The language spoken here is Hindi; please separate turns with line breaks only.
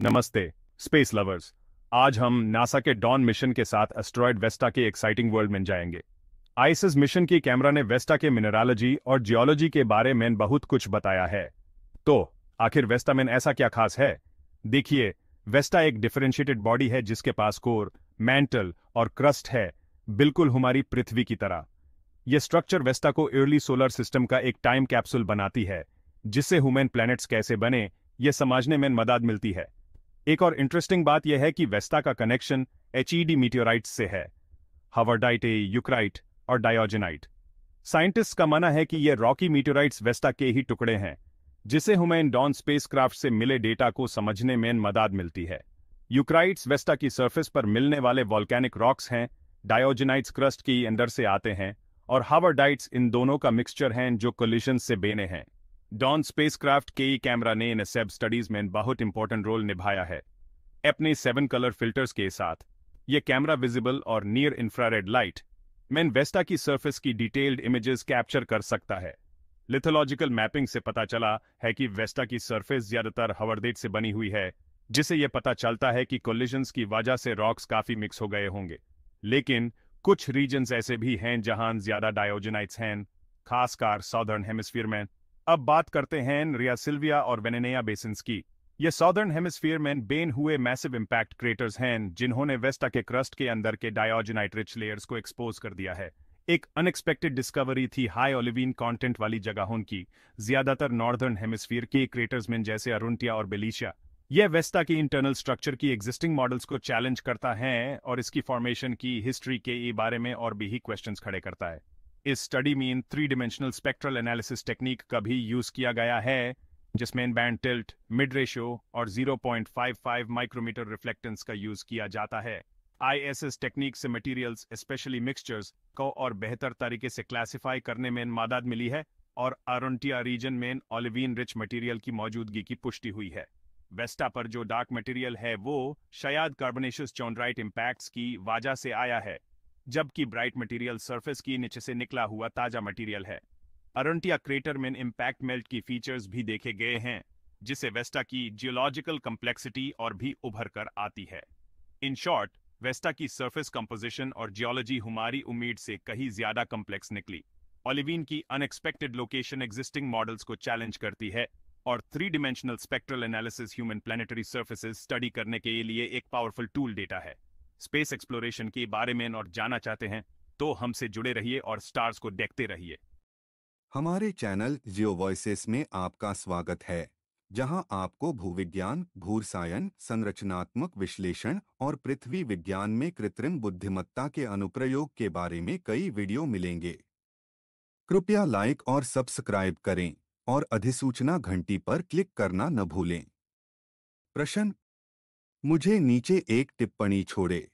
नमस्ते, स्पेस लवर्स। आज हम नासा के डॉन मिशन के साथ एस्ट्रॉयड वेस्टा के एक्साइटिंग वर्ल्ड में जाएँगे। आईएसएस मिशन की कैमरा ने वेस्टा के मिनरलॉजी और जियोलॉजी के बारे में बहुत कुछ बताया है। तो आखिर वेस्टा में ऐसा क्या खास है? देखिए, वेस्टा एक डिफरेंशिएटेड बॉडी है जिसके पास कोर मैंटल और क्रस्ट है। बिल्कुल हमारी पृथ्वी की तरह। यह स्ट्रक्चर वेस्टा को अर्ली सोलर सिस्टम का एक टाइम कैप्सूल बनाती है, जिससे ह्यूमन प्लैनेट्स कैसे बने यह समझने में मदद मिलती है। एक और इंटरेस्टिंग बात यह है कि वेस्टा का कनेक्शन एच मीटियोराइट्स से है हवर्डाइटे यूक्राइट और डायोजेनाइट साइंटिस्ट का माना है कि ये रॉकी मीटियोराइट्स वेस्टा के ही टुकड़े हैं, जिसे हमें डॉन स्पेसक्राफ्ट से मिले डेटा को समझने में मदद मिलती है। यूक्राइट्स वेस्टा की सरफेस पर मिलने वाले वॉल्केनिक रॉक्स हैं डायोजेनाइट्स क्रस्ट के अंदर से आते हैं और हावर्डाइट्स इन दोनों का मिक्सचर हैं जो कोलिशन से बेने हैं। डॉन स्पेसक्राफ्ट के ई कैमरा ने इन सेब स्टडीज़ में बहुत इंपॉर्टेंट रोल निभाया है। अपने सेवन कलर फिल्टर्स के साथ, ये कैमरा विजिबल और नियर इंफ्रारेड लाइट, मैन वेस्टा की सरफेस की डिटेल्ड इमेजेस कैप्चर कर सकता है। लिथोलॉजिकल मैपिंग से पता चला है कि वेस्टा की सरफेस ज़्यादातर हवरदेट से बनी हुई है, जिसे यह पता चलता है कि कोलिजन्स की वजह से रॉक्स काफ़ी मिक्स हो गए होंगे। लेकिन कुछ रीजन्स ऐसे भी हैं जहाँ ज़्यादा डायोजेनाइट्स हैं, खासकर साउदर्न हेमिस्फीयर में। अब बात करते हैं रिया सिल्विया और वेनेनिया बेसिन्स की। ये साउदर्न हेमिस्फीयर में बेन हुए मैसिव इंपैक्ट क्रेटर्स हैं, जिन्होंने वेस्टा के क्रस्ट के अंदर के डायोजेनाइट रिच लेयर्स को एक्सपोज कर दिया है। एक अनएक्सपेक्टेड डिस्कवरी थी हाई ओलिवीन कंटेंट वाली जगहों की, ज़्यादातर नॉर्दर्न हेमिस्फीयर के क्रेटर्स में, जैसे अरुंटिया और बेलिशिया यह वेस्टा की इंटरनल स्ट्रक्चर की एग्जिस्टिंग मॉडल्स को चैलेंज करता है और इसकी फॉर्मेशन की हिस्ट्री के बारे में और भी ही क्वेश्चंस खड़े करता है। इस स्टडी में इन three dimensional spectral analysis technique का भी यूज़ किया गया है, जिसमें इन बैंड टिल्ट मिड रेशियो और 0.55 माइक्रोमीटर रिफ्लेक्टेंस का यूज़ किया जाता है। आईएसएस टेक्निक से मटेरियल्स स्पेशली मिक्सचर्स को और बेहतर तरीके से क्लासिफाई करने में मदद मिली है और अरुंटिया रीजन में ओलिवीन रिच मटेरियल की मौजूदगी की पुष्टि हुई है। वेस्टा पर जो डार्क मटेरियल है, वो शायद कार्बोनेशियस चौंड्राइट इम्पैक्ट्स की वजह से आया है। जबकि ब्राइट मटेरियल सरफेस की नीचे से निकला हुआ ताज़ा मटेरियल है। अरंटिया क्रेटर में इम्पैक्ट मेल्ट की फीचर्स भी देखे गए हैं, जिसे वेस्टा की जियोलॉजिकल कम्प्लेक्सिटी और भी उभर कर आती है। इन शॉर्ट, वेस्टा की सरफेस कंपोजिशन और जियोलॉजी हमारी उम्मीद से कहीं ज़्यादा कम्प्लेक्स निकली। ओलिवीन की अनएक्सपेक्टेड लोकेशन एग्जिस्टिंग मॉडल्स को चैलेंज करती है और three dimensional spectral analysis human planetary surfaces study करने के लिए एक पावरफुल टूल डेटा है। स्पेस एक्सप्लोरेशन के बारे में और जाना चाहते हैं तो हमसे जुड़े रहिए और स्टार्स को देखते रहिए।
हमारे चैनल जियो वॉइसेस में आपका स्वागत है, जहाँ आपको भूविज्ञान भूरसायन संरचनात्मक विश्लेषण और पृथ्वी विज्ञान में कृत्रिम बुद्धिमत्ता के अनुप्रयोग के बारे में कई वीडियो मिलेंगे। कृपया लाइक और सब्सक्राइब करें और अधिसूचना घंटी पर क्लिक करना न भूलें। प्रश्न मुझे नीचे एक टिप्पणी छोड़े।